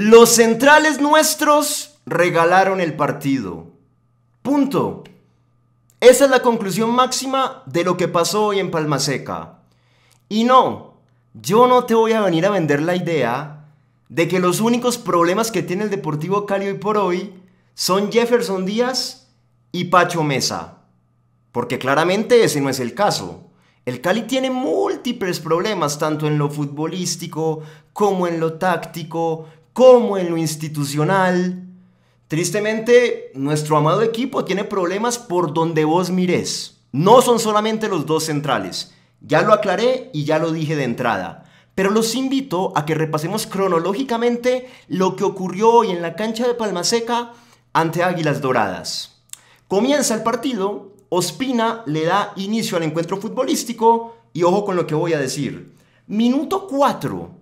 Los centrales nuestros regalaron el partido. Punto. Esa es la conclusión máxima de lo que pasó hoy en Palma Seca. Y no, yo no te voy a venir a vender la idea de que los únicos problemas que tiene el Deportivo Cali hoy por hoy son Jefferson Díaz y Pacho Mesa. Porque claramente ese no es el caso. El Cali tiene múltiples problemas, tanto en lo futbolístico, como en lo táctico, como en lo institucional. Tristemente, nuestro amado equipo tiene problemas por donde vos mires. No son solamente los dos centrales. Ya lo aclaré y ya lo dije de entrada. Pero los invito a que repasemos cronológicamente lo que ocurrió hoy en la cancha de Palmaseca ante Águilas Doradas. Comienza el partido, Ospina le da inicio al encuentro futbolístico y ojo con lo que voy a decir. Minuto 4.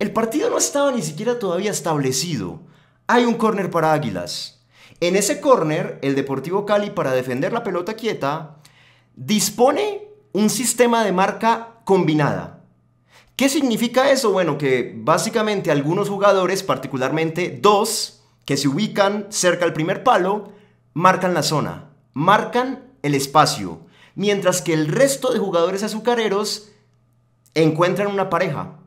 El partido no estaba ni siquiera todavía establecido. Hay un córner para Águilas. En ese córner, el Deportivo Cali, para defender la pelota quieta, dispone un sistema de marca combinada. ¿Qué significa eso? Bueno, que básicamente algunos jugadores, particularmente dos, que se ubican cerca al primer palo, marcan la zona, marcan el espacio, mientras que el resto de jugadores azucareros encuentran una pareja.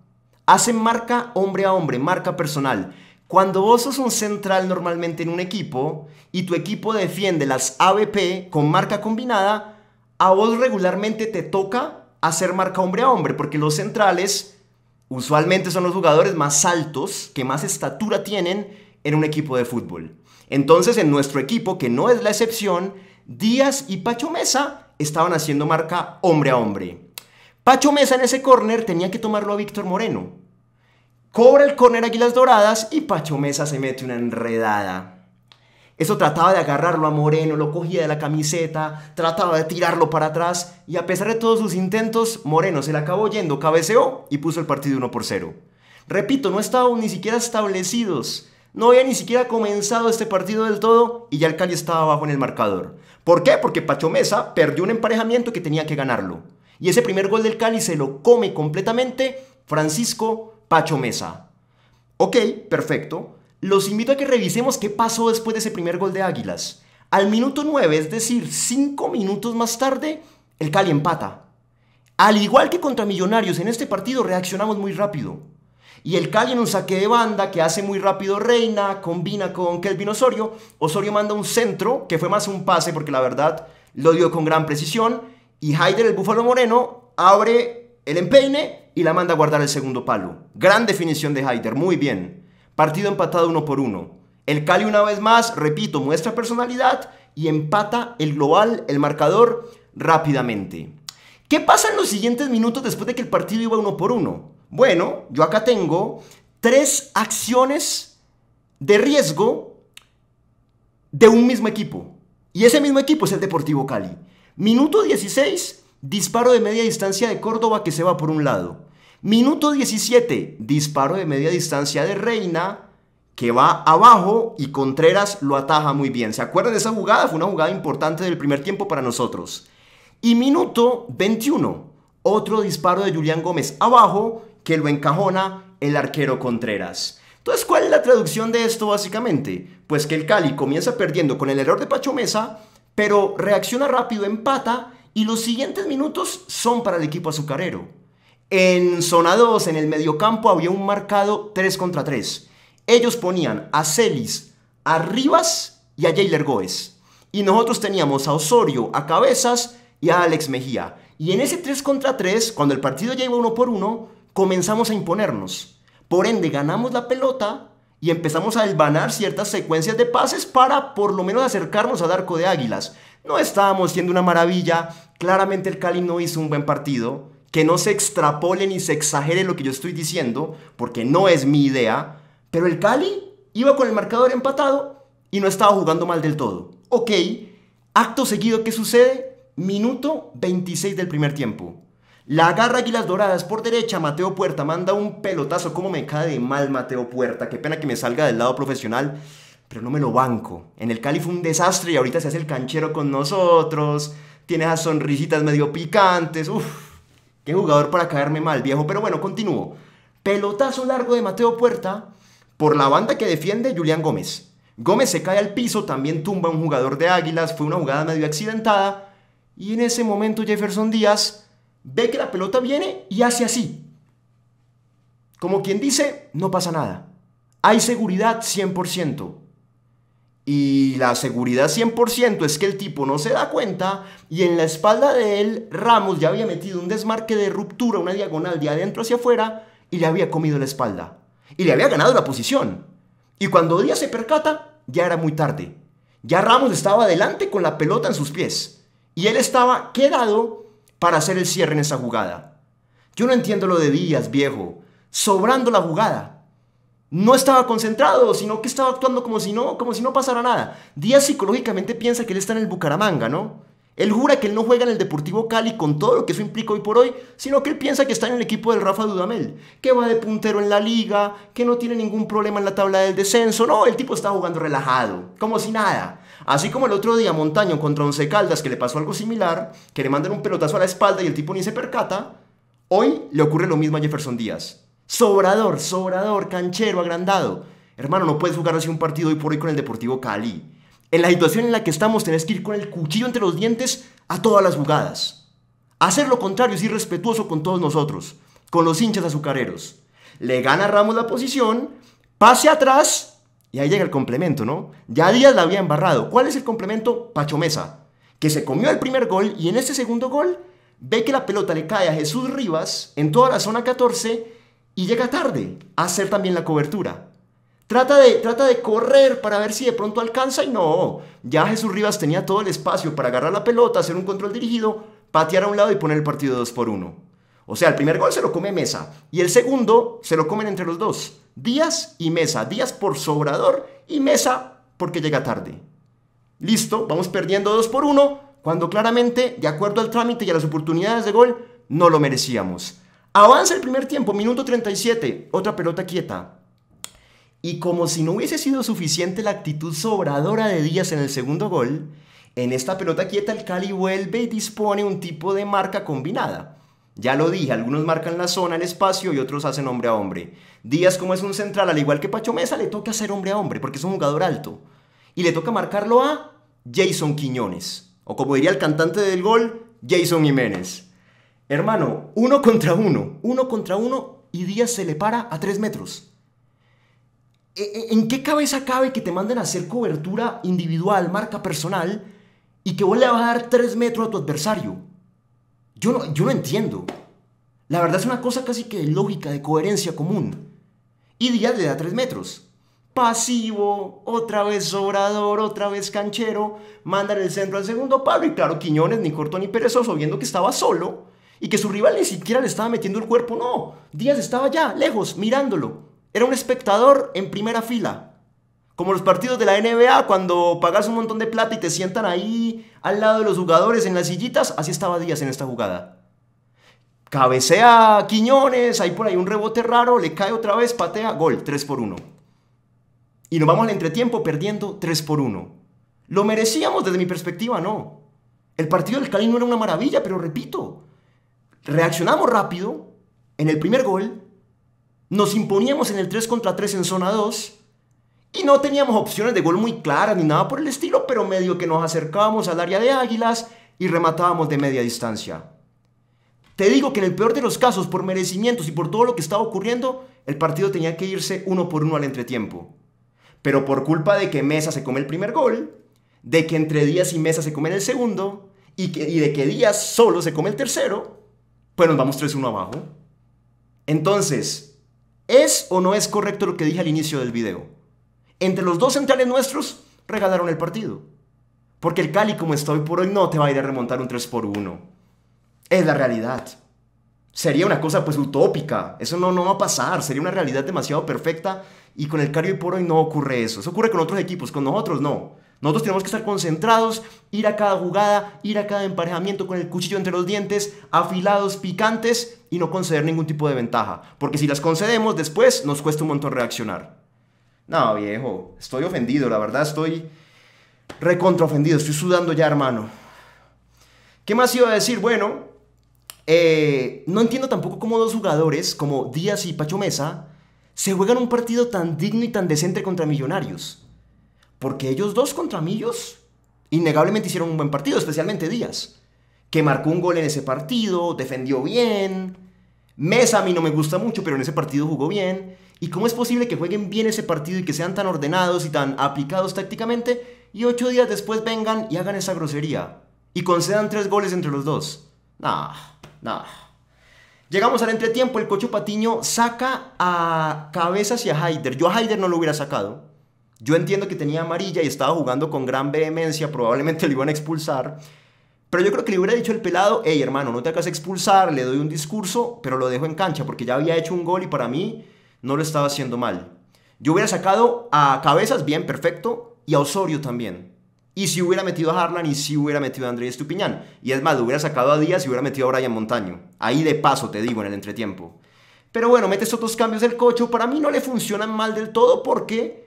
Hacen marca hombre a hombre, marca personal. Cuando vos sos un central normalmente en un equipo y tu equipo defiende las ABP con marca combinada, a vos regularmente te toca hacer marca hombre a hombre, porque los centrales usualmente son los jugadores más altos, que más estatura tienen en un equipo de fútbol. Entonces en nuestro equipo, que no es la excepción, Díaz y Pacho Mesa estaban haciendo marca hombre a hombre. Pacho Mesa en ese córner tenía que tomarlo a Víctor Moreno. Cobra el córner Águilas Doradas y Pacho Mesa se mete una enredada. Eso trataba de agarrarlo a Moreno, lo cogía de la camiseta, trataba de tirarlo para atrás y a pesar de todos sus intentos, Moreno se le acabó yendo, cabeceó y puso el partido 1 por 0. Repito, no estaban ni siquiera establecidos. No había ni siquiera comenzado este partido del todo y ya el Cali estaba abajo en el marcador. ¿Por qué? Porque Pacho Mesa perdió un emparejamiento que tenía que ganarlo. Y ese primer gol del Cali se lo come completamente Francisco Pacho Mesa. Ok, perfecto. Los invito a que revisemos qué pasó después de ese primer gol de Águilas. Al minuto 9, es decir, 5 minutos más tarde, el Cali empata. Al igual que contra Millonarios, en este partido reaccionamos muy rápido. Y el Cali en un saque de banda que hace muy rápido Reina, combina con Kelvin Osorio. Osorio manda un centro, que fue más un pase porque la verdad lo dio con gran precisión. Y Haider, el Búfalo Moreno, abre el empeine y la manda a guardar el segundo palo. Gran definición de Haider, muy bien. Partido empatado uno por uno. El Cali una vez más, repito, muestra personalidad y empata el global, el marcador, rápidamente. ¿Qué pasa en los siguientes minutos después de que el partido iba uno por uno? Bueno, yo acá tengo tres acciones de riesgo de un mismo equipo. Y ese mismo equipo es el Deportivo Cali. Minuto 16, disparo de media distancia de Córdoba que se va por un lado. Minuto 17, disparo de media distancia de Reina que va abajo y Contreras lo ataja muy bien. ¿Se acuerdan de esa jugada? Fue una jugada importante del primer tiempo para nosotros. Y minuto 21, otro disparo de Julián Gómez abajo que lo encajona el arquero Contreras. Entonces, ¿cuál es la traducción de esto básicamente? Pues que el Cali comienza perdiendo con el error de Pacho Mesa pero reacciona rápido, empata y los siguientes minutos son para el equipo azucarero. En zona 2, en el mediocampo, había un marcado 3 contra 3. Ellos ponían a Celis, a Rivas y a Jailer Goes. Y nosotros teníamos a Osorio, a Cabezas y a Alex Mejía. Y en ese 3 contra 3, cuando el partido ya iba uno por uno, comenzamos a imponernos. Por ende, ganamos la pelota y empezamos a elbanar ciertas secuencias de pases para por lo menos acercarnos al arco de Águilas. No estábamos siendo una maravilla, claramente el Cali no hizo un buen partido, que no se extrapole ni se exagere lo que yo estoy diciendo, porque no es mi idea, pero el Cali iba con el marcador empatado y no estaba jugando mal del todo. Ok, acto seguido, ¿qué sucede? Minuto 26 del primer tiempo. La agarra Águilas Doradas por derecha, Mateo Puerta manda un pelotazo. ¿Cómo me cae de mal Mateo Puerta? Qué pena que me salga del lado profesional, pero no me lo banco. En el Cali fue un desastre y ahorita se hace el canchero con nosotros. Tiene esas sonrisitas medio picantes. Uf, qué jugador para caerme mal, viejo. Pero bueno, continúo. Pelotazo largo de Mateo Puerta Por la banda que defiende Julián Gómez. Gómez se cae al piso, también tumba un jugador de Águilas, fue una jugada medio accidentada. Y en ese momento Jefferson Díaz ve que la pelota viene y hace así. Como quien dice, no pasa nada. Hay seguridad 100%. Y la seguridad 100% es que el tipo no se da cuenta y en la espalda de él Ramos ya había metido un desmarque de ruptura, una diagonal de adentro hacia afuera y le había comido la espalda. Y le había ganado la posición. Y cuando Díaz se percata, ya era muy tarde. Ya Ramos estaba adelante con la pelota en sus pies. Y él estaba quedado para hacer el cierre en esa jugada. Yo no entiendo lo de Díaz, viejo. Sobrando la jugada no estaba concentrado, sino que estaba actuando como si no, como si no pasara nada. Díaz psicológicamente piensa que él está en el Bucaramanga, ¿no? Él jura que él no juega en el Deportivo Cali con todo lo que eso implica hoy por hoy, sino que él piensa que está en el equipo del Rafa Dudamel, que va de puntero en la liga, que no tiene ningún problema en la tabla del descenso. No, el tipo está jugando relajado, como si nada. Así como el otro día Montaño contra Once Caldas, que le pasó algo similar, que le mandan un pelotazo a la espalda y el tipo ni se percata, hoy le ocurre lo mismo a Jefferson Díaz. Sobrador, sobrador, canchero, agrandado. Hermano, no puedes jugar así un partido hoy por hoy con el Deportivo Cali. En la situación en la que estamos tenés que ir con el cuchillo entre los dientes a todas las jugadas. Hacer lo contrario es irrespetuoso con todos nosotros, con los hinchas azucareros. Le gana Ramos la posición, pase atrás y ahí llega el complemento, ¿no? Ya Díaz la había embarrado. ¿Cuál es el complemento? Pacho Mesa, que se comió el primer gol y en este segundo gol ve que la pelota le cae a Jesús Rivas en toda la zona 14 y llega tarde a hacer también la cobertura. Trata de, trata de correr para ver si de pronto alcanza y no. Ya Jesús Rivas tenía todo el espacio para agarrar la pelota, hacer un control dirigido, patear a un lado y poner el partido 2 por 1. O sea, el primer gol se lo come Mesa y el segundo se lo comen entre los dos. Díaz y Mesa. Díaz por sobrador y Mesa porque llega tarde. Listo, vamos perdiendo 2 por 1 cuando claramente, de acuerdo al trámite y a las oportunidades de gol, no lo merecíamos. Avanza el primer tiempo, minuto 37, otra pelota quieta. Y como si no hubiese sido suficiente la actitud sobradora de Díaz en el segundo gol, en esta pelota quieta el Cali vuelve y dispone un tipo de marca combinada. Ya lo dije, algunos marcan la zona, el espacio y otros hacen hombre a hombre. Díaz, como es un central, al igual que Pacho Mesa, le toca hacer hombre a hombre porque es un jugador alto. Y le toca marcarlo a Jason Quiñones. O como diría el cantante del gol, Jason Jiménez. Hermano, uno contra uno, uno contra uno y Díaz se le para a tres metros. ¿E, e, ¿En qué cabeza cabe que te manden a hacer cobertura individual, marca personal, y que vos le vas a dar tres metros a tu adversario? Yo no, yo no entiendo. La verdad es una cosa casi que de lógica, de coherencia común. Y Díaz le da tres metros. Pasivo, otra vez sobrador, otra vez canchero, mandan el centro al segundo palo y claro, Quiñones, ni corto ni perezoso, viendo que estaba solo, y que su rival ni siquiera le estaba metiendo el cuerpo, no. Díaz estaba allá, lejos, mirándolo. Era un espectador en primera fila. Como los partidos de la NBA, cuando pagas un montón de plata y te sientan ahí al lado de los jugadores en las sillitas, así estaba Díaz en esta jugada. Cabecea Quiñones, hay por ahí un rebote raro, le cae otra vez, patea, gol, 3 por 1. Y nos vamos al entretiempo perdiendo 3 por 1. Lo merecíamos desde mi perspectiva, no. El partido del Cali no era una maravilla, pero repito, reaccionamos rápido en el primer gol, nos imponíamos en el 3 contra 3 en zona 2 y no teníamos opciones de gol muy claras ni nada por el estilo, pero medio que nos acercábamos al área de Águilas y rematábamos de media distancia. Te digo que en el peor de los casos, por merecimientos y por todo lo que estaba ocurriendo, el partido tenía que irse uno por uno al entretiempo. Pero por culpa de que Mesa se come el primer gol, de que entre Díaz y Mesa se come el segundo, y, y de que Díaz solo se come el tercero, pues nos vamos 3-1 abajo. Entonces, ¿es o no es correcto lo que dije al inicio del video? Entre los dos centrales nuestros regalaron el partido. Porque el Cali, como está hoy por hoy, no te va a ir a remontar un 3 por 1. Es la realidad. Sería una cosa pues utópica. Eso no, no va a pasar. Sería una realidad demasiado perfecta. Y con el Cali hoy por hoy no ocurre eso. Eso ocurre con otros equipos. Con nosotros no. Nosotros tenemos que estar concentrados, ir a cada jugada, ir a cada emparejamiento con el cuchillo entre los dientes, afilados, picantes y no conceder ningún tipo de ventaja. Porque si las concedemos, después nos cuesta un montón reaccionar. No, viejo, estoy ofendido, la verdad estoy recontra ofendido, estoy sudando ya, hermano. ¿Qué más iba a decir? Bueno, eh, no entiendo tampoco cómo dos jugadores como Díaz y Pacho Mesa se juegan un partido tan digno y tan decente contra Millonarios? Porque ellos dos contra Millos innegablemente hicieron un buen partido, especialmente Díaz, que marcó un gol en ese partido, defendió bien. Mesa a mí no me gusta mucho, pero en ese partido jugó bien. ¿Y cómo es posible que jueguen bien ese partido y que sean tan ordenados y tan aplicados tácticamente y ocho días después vengan y hagan esa grosería y concedan tres goles entre los dos? Nah, nah. Llegamos al entretiempo, el Cocho Patiño saca a Cabezas y a Haider. Yo a Haider no lo hubiera sacado. Yo entiendo que tenía amarilla y estaba jugando con gran vehemencia, probablemente lo iban a expulsar. Pero yo creo que le hubiera dicho el pelado, hey hermano, no te hagas expulsar, le doy un discurso, pero lo dejo en cancha porque ya había hecho un gol y para mí no lo estaba haciendo mal. Yo hubiera sacado a Cabezas, bien, perfecto, y a Osorio también. Y si hubiera metido a Harlan y si hubiera metido a Andrés Estupiñán. Y es más, lo hubiera sacado a Díaz y hubiera metido a Brian Montaño. Ahí de paso, te digo, en el entretiempo. Pero bueno, metes otros cambios del cocho. Para mí no le funcionan mal del todo porque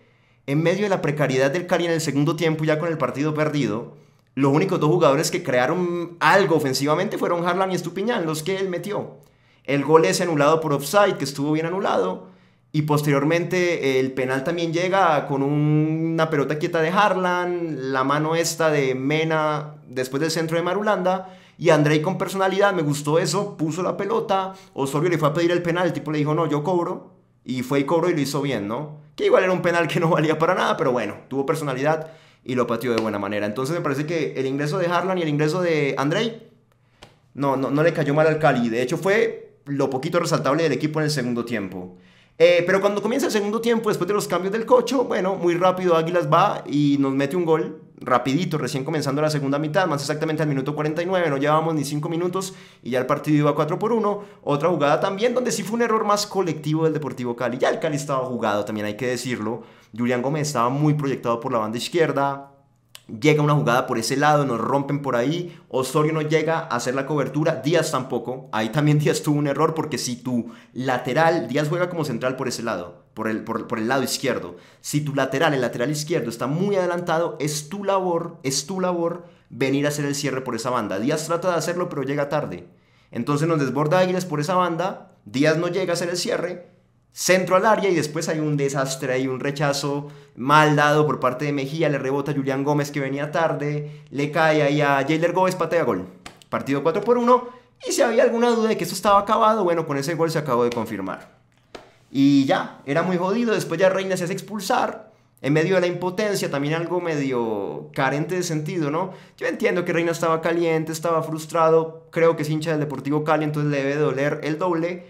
en medio de la precariedad del Cali en el segundo tiempo, ya con el partido perdido, los únicos dos jugadores que crearon algo ofensivamente fueron Harlan y Estupiñán, los que él metió. El gol es anulado por offside, que estuvo bien anulado. Y posteriormente el penal también llega con una pelota quieta de Harlan, la mano esta de Mena después del centro de Marulanda. Y Andrei con personalidad, me gustó eso, puso la pelota. Osorio le fue a pedir el penal, el tipo le dijo, no, yo cobro. Y fue y cobró y lo hizo bien, ¿no? Que igual era un penal que no valía para nada, pero bueno, tuvo personalidad y lo pateó de buena manera. Entonces me parece que el ingreso de Harlan y el ingreso de Andrei no, no, no le cayó mal al Cali. De hecho fue lo poquito resaltable del equipo en el segundo tiempo. Eh, pero cuando comienza el segundo tiempo, después de los cambios del cocho, bueno, muy rápido Águilas va y nos mete un gol, rapidito, recién comenzando la segunda mitad, más exactamente al minuto 49, no llevábamos ni 5 minutos y ya el partido iba 4 por 1. Otra jugada también donde sí fue un error más colectivo del Deportivo Cali. Ya el Cali estaba jugado, también hay que decirlo. Julián Gómez estaba muy proyectado por la banda izquierda, llega una jugada por ese lado, nos rompen por ahí, Osorio no llega a hacer la cobertura, Díaz tampoco, ahí también Díaz tuvo un error porque si tu lateral, Díaz juega como central por ese lado, por el, por, el lado izquierdo, si tu lateral, el lateral izquierdo está muy adelantado, es tu labor, es tu labor venir a hacer el cierre por esa banda. Díaz trata de hacerlo pero llega tarde, entonces nos desborda Águilas por esa banda, Díaz no llega a hacer el cierre, centro al área y después hay un desastre, hay un rechazo mal dado por parte de Mejía, le rebota a Julián Gómez que venía tarde, le cae ahí a Jailer Gómez, patea gol. Partido 4 por 1 y si había alguna duda de que esto estaba acabado, bueno, con ese gol se acabó de confirmar. Y ya, era muy jodido, después ya Reina se hace expulsar. En medio de la impotencia, también algo medio carente de sentido, ¿no? Yo entiendo que Reina estaba caliente, estaba frustrado, creo que es hincha del Deportivo Cali, entonces le debe doler el doble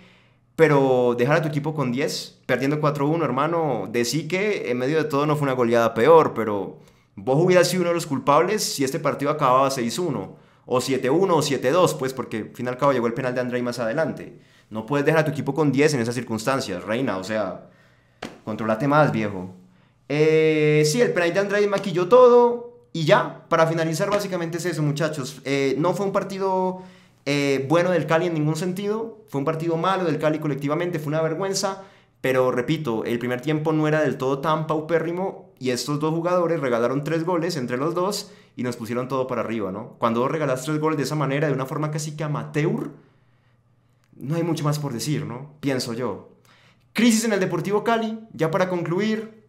pero dejar a tu equipo con 10, perdiendo 4-1, hermano, decí que en medio de todo no fue una goleada peor, pero vos hubieras sido uno de los culpables si este partido acababa 6-1, o 7-1, o 7-2, pues porque al fin y al cabo llegó el penal de Andrei más adelante. No puedes dejar a tu equipo con 10 en esas circunstancias, reina, o sea, controlate más, viejo. Eh, sí, el penal de Andrei maquilló todo, y ya, para finalizar básicamente es eso, muchachos. Eh, no fue un partido eh, bueno del Cali en ningún sentido, fue un partido malo del Cali colectivamente, fue una vergüenza, pero repito, el primer tiempo no era del todo tan paupérrimo y estos dos jugadores regalaron tres goles entre los dos y nos pusieron todo para arriba, ¿no? Cuando vos regalás tres goles de esa manera, de una forma casi que amateur, no hay mucho más por decir, ¿no? Pienso yo. Crisis en el Deportivo Cali, ya para concluir,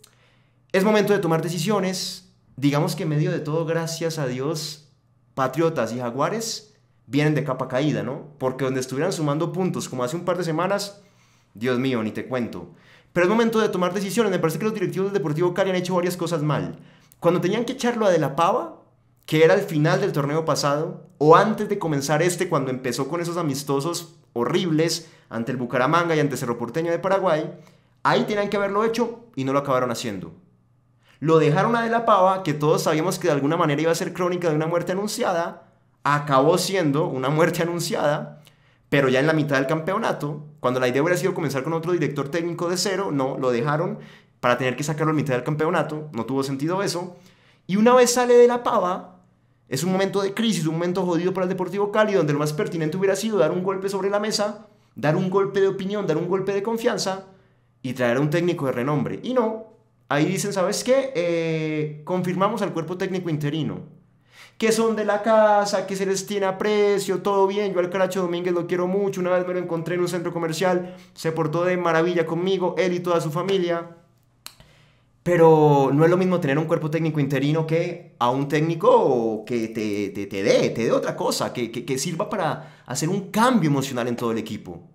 es momento de tomar decisiones. Digamos que en medio de todo, gracias a Dios, Patriotas y Jaguares vienen de capa caída, ¿no? Porque donde estuvieran sumando puntos como hace un par de semanas, Dios mío, ni te cuento. Pero es momento de tomar decisiones. Me parece que los directivos del Deportivo Cali han hecho varias cosas mal. Cuando tenían que echarlo a De La Pava, que era el final del torneo pasado, o antes de comenzar este, cuando empezó con esos amistosos horribles ante el Bucaramanga y ante Cerro Porteño de Paraguay, ahí tenían que haberlo hecho y no lo acabaron haciendo. Lo dejaron a De La Pava, que todos sabíamos que de alguna manera iba a ser crónica de una muerte anunciada, acabó siendo una muerte anunciada, pero ya en la mitad del campeonato, cuando la idea hubiera sido comenzar con otro director técnico de cero, no, lo dejaron para tener que sacarlo en mitad del campeonato, no tuvo sentido eso, y una vez sale de la pava, es un momento de crisis, un momento jodido para el Deportivo Cali, donde lo más pertinente hubiera sido dar un golpe sobre la mesa, dar un golpe de opinión, dar un golpe de confianza y traer a un técnico de renombre. Y no, ahí dicen, ¿sabes qué? Eh, confirmamos al cuerpo técnico interino que son de la casa, que se les tiene aprecio, todo bien. Yo al Caracho Domínguez lo quiero mucho. Una vez me lo encontré en un centro comercial, se portó de maravilla conmigo, él y toda su familia. Pero no es lo mismo tener un cuerpo técnico interino que a un técnico que te, te, te dé, te dé otra cosa, que, que, que, sirva para hacer un cambio emocional en todo el equipo.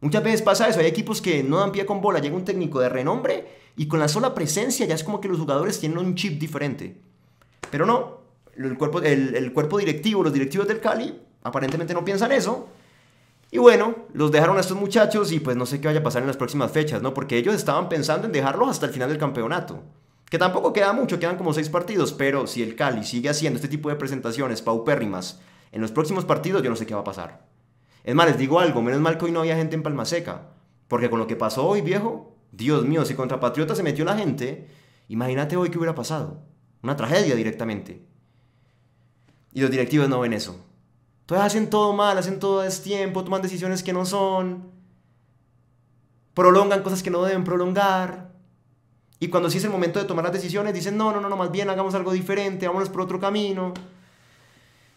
Muchas veces pasa eso, hay equipos que no dan pie con bola, llega un técnico de renombre y con la sola presencia ya es como que los jugadores tienen un chip diferente. Pero no, el cuerpo, el, el cuerpo directivo, los directivos del Cali, aparentemente no piensan eso y bueno, los dejaron a estos muchachos y pues no sé qué vaya a pasar en las próximas fechas, ¿no? Porque ellos estaban pensando en dejarlos hasta el final del campeonato. Que tampoco queda mucho, quedan como seis partidos, pero si el Cali sigue haciendo este tipo de presentaciones paupérrimas en los próximos partidos, yo no sé qué va a pasar. Es más, les digo algo, menos mal que hoy no había gente en Palma Seca. Porque con lo que pasó hoy, viejo, Dios mío, si contra Patriota se metió la gente, imagínate hoy qué hubiera pasado. Una tragedia directamente. Y los directivos no ven eso. Entonces hacen todo mal, hacen todo a destiempo, toman decisiones que no son, prolongan cosas que no deben prolongar. Y cuando sí es el momento de tomar las decisiones, dicen, no, no, no, no, más bien hagamos algo diferente, vámonos por otro camino.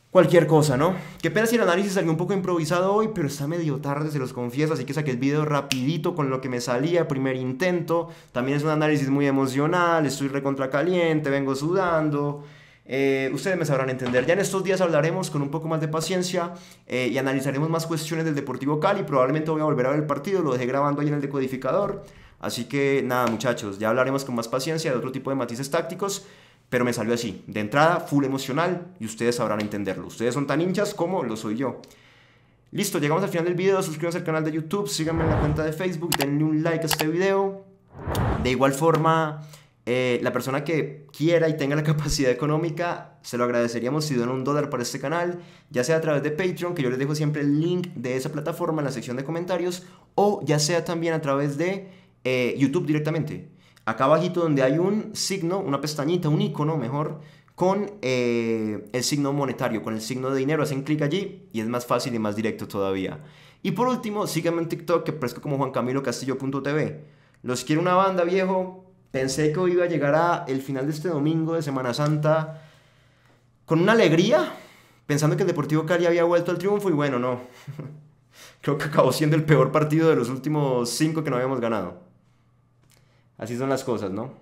Cualquier cosa, ¿no? Qué pena si el análisis salió un poco improvisado hoy, pero está medio tarde, se los confieso, así que saqué el video rapidito con lo que me salía, primer intento. También es un análisis muy emocional, estoy recontra caliente, vengo sudando. Eh, ustedes me sabrán entender. Ya en estos días hablaremos con un poco más de paciencia eh, y analizaremos más cuestiones del Deportivo Cali. Probablemente voy a volver a ver el partido, lo dejé grabando ahí en el decodificador. Así que nada, muchachos, ya hablaremos con más paciencia de otro tipo de matices tácticos. Pero me salió así, de entrada, full emocional y ustedes sabrán entenderlo. Ustedes son tan hinchas como lo soy yo. Listo, llegamos al final del video. Suscríbanse al canal de YouTube, síganme en la cuenta de Facebook, denle un like a este video. De igual forma, eh, la persona que quiera y tenga la capacidad económica, se lo agradeceríamos si donan un dólar para este canal, ya sea a través de Patreon, que yo les dejo siempre el link de esa plataforma en la sección de comentarios, o ya sea también a través de eh, YouTube directamente. Acá abajito donde hay un signo, una pestañita, un icono mejor, con eh, el signo monetario, con el signo de dinero, hacen clic allí y es más fácil y más directo todavía. Y por último, síganme en TikTok que parezco como juancamilocastillo.tv. Los quiero una banda, viejo Pensé que iba a llegar a el final de este domingo de Semana Santa con una alegría, pensando que el Deportivo Cali había vuelto al triunfo y bueno, no. Creo que acabó siendo el peor partido de los últimos cinco que no habíamos ganado. Así son las cosas, ¿no?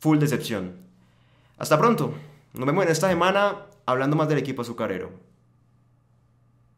Full decepción. Hasta pronto. Nos vemos en esta semana hablando más del equipo azucarero.